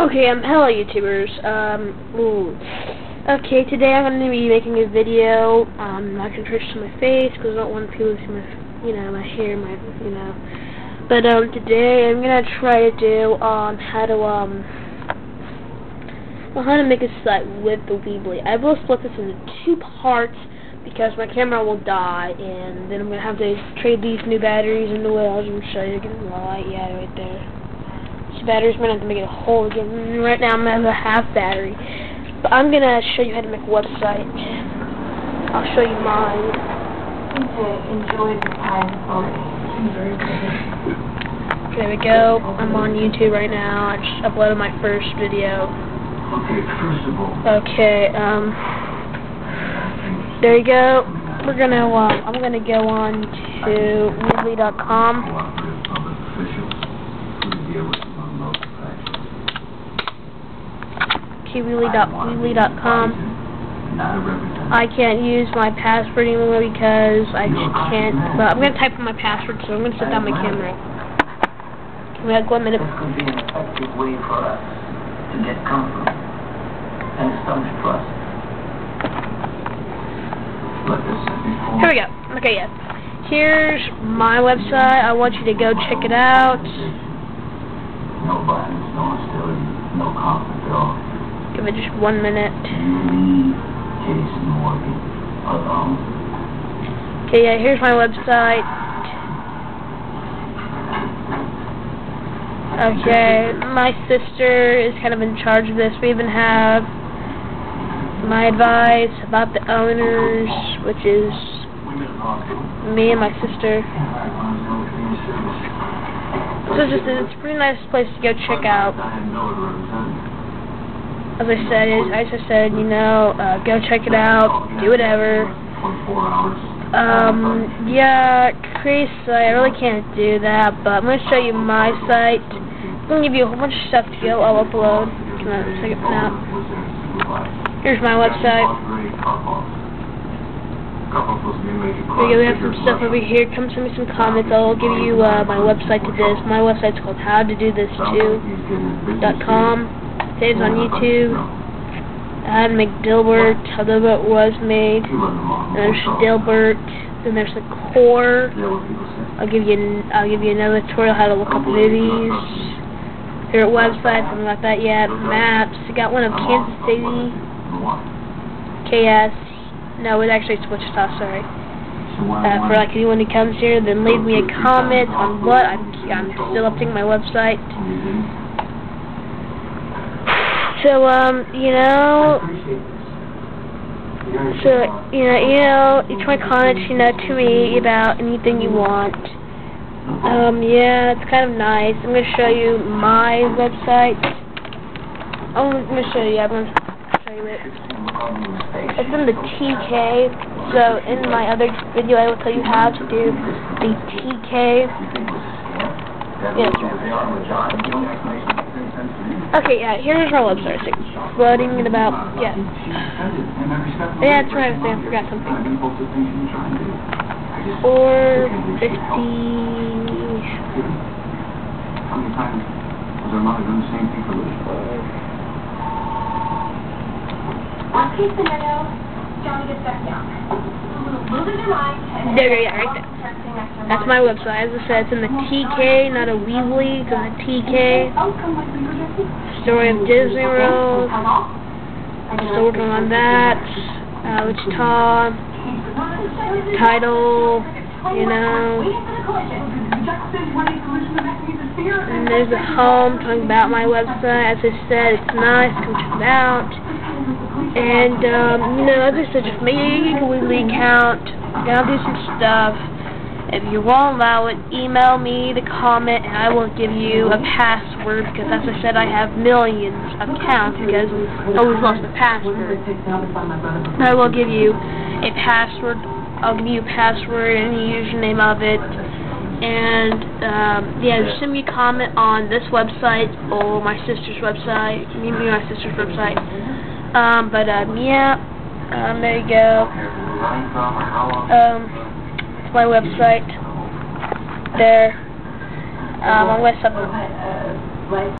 Okay, um, hello YouTubers. Um, ooh. Okay, today I'm going to be making a video. Um, I'm not going to touch my face because I don't want people to see my, you know, my hair, my, you know. But, um, today I'm going to try to do, um, how to, um, well, how to make a site with the Weebly. I will split this into two parts because my camera will die, and then I'm going to have to trade these new batteries into it. I'll just show you again. Right, yeah, right there. This battery's gonna have to make it a whole again. Right now I'm at a half battery. But I'm gonna show you how to make a website. I'll show you mine. Okay, enjoy the time Okay, There we go. I'm on YouTube right now. I just uploaded my first video. Okay, first of all, Okay, um there you go. We're gonna um I'm gonna go on to weebly.com. Weebly.com. Not a representative. I can't use my password anymore because I just can't. But I'm gonna type in my password, so I'm gonna set down my camera. Can We have one minute. This could be an effective way for us to get comfort and establish trust. Here we go. Okay, yeah. Here's my website. I want you to go check it out. No violence, no hostility, no conflict at all. Give it just one minute. Okay, yeah. Here's my website. Okay, my sister is kind of in charge of this. We even have my advice about the owners, which is me and my sister. So it's just it's a pretty nice place to go check out. I have no other representative. As I said, as I said, you know, uh, go check it out, do whatever. Um, yeah, Chris. I really can't do that, but I'm gonna show you my site. I'm gonna give you a whole bunch of stuff to go. I'll upload. Come on, check it out. Here's my website. We have some stuff over here. Come send me some comments. I'll give you uh, my website to this. My website's called HowToDoThis2.com. Saves on YouTube. How to make Dilbert. How Dilbert was made. There's Dilbert. Then there's the core. I'll give you I'll give you another tutorial how to look up movies. Favorite websites, haven't got that yet. Maps. I got one of Kansas City. KS. No, it's actually it's Wichita, sorry. Uh, for like anyone who comes here, then leave me a comment on what I'm I'm still updating my website. So um, you know, so you know, you know, each my comments, you know, to me about anything you want. Um, yeah, it's kind of nice. I'm gonna show you my website. I'm gonna show you. I'm gonna show you it. It's in the TK. So in my other video, I will tell you how to do the TK. Yeah. Okay, yeah, here's our website. It's floating in about, yeah. Yeah, that's right, I forgot something. Four fifty. How many times was our mother doing the same thing for Lucy? Worst case scenario, Johnny gets back down. There, yeah, right there. That's my website. As I said, it's in the TK, not a Weebly. It's in the TK. Story of Disney World. Off. Still working on that. Uh, Wichita. Title. You know. And there's a home talking about my website. As I said, it's nice. Come check it out. And, um, you know, as I said, just a Weebly account. Gotta do some stuff. If you won't allow it, email me the comment and I will give you a password because as I said, I have millions of accounts because I always lost the password. I will give you a password. I'll give you password and the username of it. And, um, yeah, just send me a comment on this website or my sister's website. Maybe my sister's website. Um, but, um, yeah. Um, there you go. Um, it's my website. There. Um, I'm going to